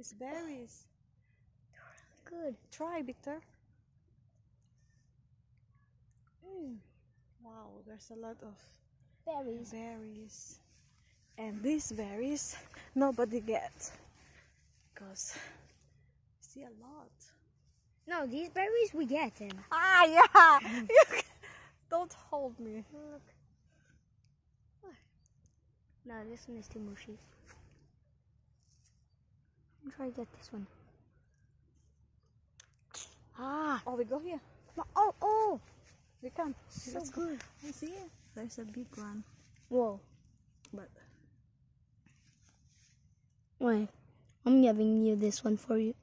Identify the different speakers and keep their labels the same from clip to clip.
Speaker 1: It's berries.
Speaker 2: Good.
Speaker 1: Try, Victor.
Speaker 2: Mm.
Speaker 1: Wow, there's a lot of
Speaker 2: Berries.
Speaker 1: berries. And these berries nobody gets. Because see a lot.
Speaker 2: No, these berries we get them.
Speaker 1: Ah, yeah. Don't hold me.
Speaker 2: Look. No, this one is too mushy. I'm trying to get this one. Ah.
Speaker 1: Oh, we go here.
Speaker 2: On. Oh, oh.
Speaker 1: We come.
Speaker 2: So
Speaker 1: Let's go.
Speaker 2: good.
Speaker 1: I see it. There's a big one.
Speaker 2: Whoa.
Speaker 1: But
Speaker 2: Wait. I'm giving you this one for you.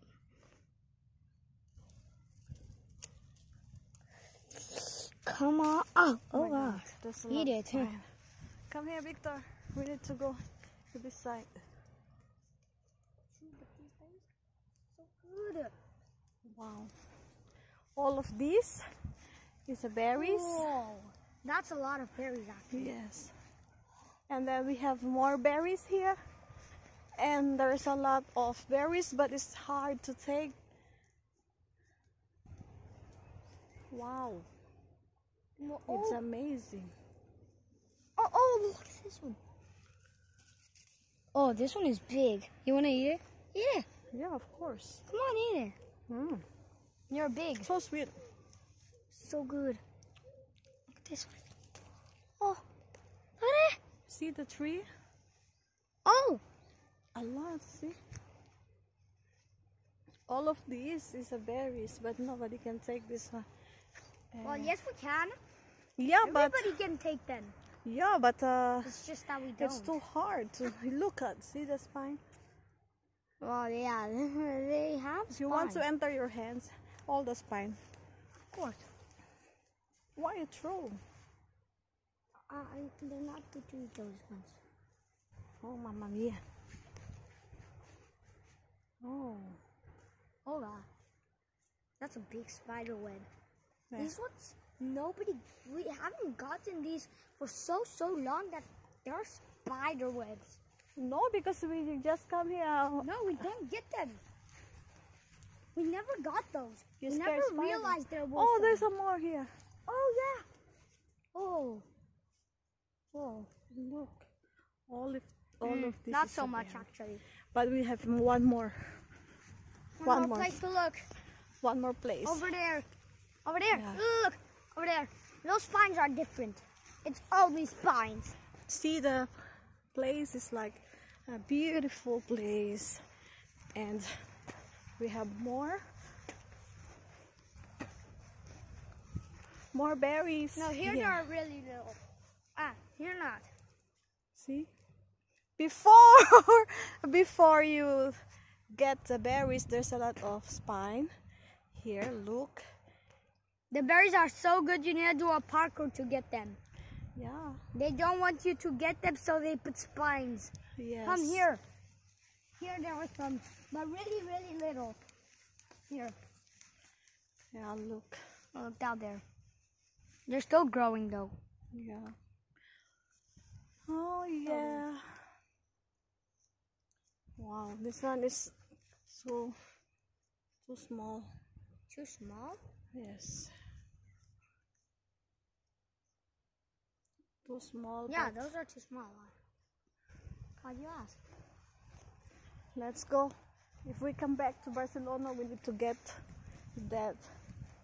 Speaker 2: Come on. Oh, oh.
Speaker 1: God, there's
Speaker 2: Eat it.
Speaker 1: Come here, Victor. We need to go to this side.
Speaker 2: So good.
Speaker 1: Wow. All of these is a berries.
Speaker 2: Whoa. That's a lot of berries, actually.
Speaker 1: Yes. And then we have more berries here. And there's a lot of berries, but it's hard to take. Wow.
Speaker 2: Whoa,
Speaker 1: It's
Speaker 2: Oh,
Speaker 1: amazing.
Speaker 2: oh, oh, look at this one. Oh, this one is big. You want to eat it? It.
Speaker 1: Yeah, of course.
Speaker 2: Come on, eat it.
Speaker 1: Mm.
Speaker 2: You're big.
Speaker 1: So sweet.
Speaker 2: So good. Look at this one. Oh, look at it.
Speaker 1: See the tree?
Speaker 2: Oh,
Speaker 1: A lot, see? All of these is a berries, but nobody can take this one.
Speaker 2: well,
Speaker 1: Uh,
Speaker 2: yes, we can.
Speaker 1: Yeah, but
Speaker 2: Everybody can take them.
Speaker 1: yeah, but uh,
Speaker 2: It's just that we don't.
Speaker 1: it's too hard to look at. See the spine?
Speaker 2: Well, yeah, they have.
Speaker 1: If you want to enter your hands, all the spine.
Speaker 2: of course.
Speaker 1: Why you throw?
Speaker 2: Uh, I- they're not good to eat those ones.
Speaker 1: Oh, mamma mia. Oh,
Speaker 2: Oh, That's a big spider web.
Speaker 1: Yeah.
Speaker 2: These ones, nobody, we haven't gotten these for so, so long that they're spider webs.
Speaker 1: no, because we just come here.
Speaker 2: No, we don't get them. We never got those.
Speaker 1: You
Speaker 2: we never
Speaker 1: spider.
Speaker 2: realized there was.
Speaker 1: Oh, there's some more here.
Speaker 2: Oh, yeah. Oh.
Speaker 1: Oh, look. All of all
Speaker 2: Mm,
Speaker 1: of this.
Speaker 2: not so much, actually.
Speaker 1: But we have one more.
Speaker 2: One,
Speaker 1: One
Speaker 2: more
Speaker 1: more.
Speaker 2: place to look.
Speaker 1: One more place.
Speaker 2: Over there. Over there.
Speaker 1: Yeah.
Speaker 2: Look. Over there. Those spines are different. It's only spines.
Speaker 1: See the place is like a beautiful place, and we have more. More berries.
Speaker 2: No, here
Speaker 1: here.
Speaker 2: they're really little. Ah, here not.
Speaker 1: See? Before before you get the berries, there's a lot of spine. Here, look.
Speaker 2: The berries are so good you need to do a parkour to get them.
Speaker 1: Yeah.
Speaker 2: They don't want you to get them, so they put spines.
Speaker 1: Yes.
Speaker 2: Come here. Here there are some, but really, really little. Here.
Speaker 1: Yeah, look.
Speaker 2: Oh, look down there. They're still growing though.
Speaker 1: Yeah. Oh yeah. Wow, this one is so so small.
Speaker 2: Too small?
Speaker 1: Yes. Too small.
Speaker 2: Yeah, those are too small. How'd you ask?
Speaker 1: Let's go. If we come back to Barcelona, we need to get that.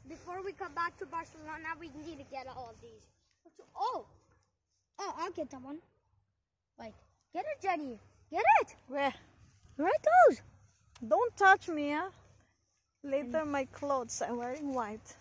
Speaker 2: Before we come back to Barcelona, we need to get all of these. Oh! Oh, I'll get that one. Wait. Get it, Jeny. Get it!
Speaker 1: Where?
Speaker 2: Right those!
Speaker 1: Don't touch me? Later, my clothes. I'm wearing white.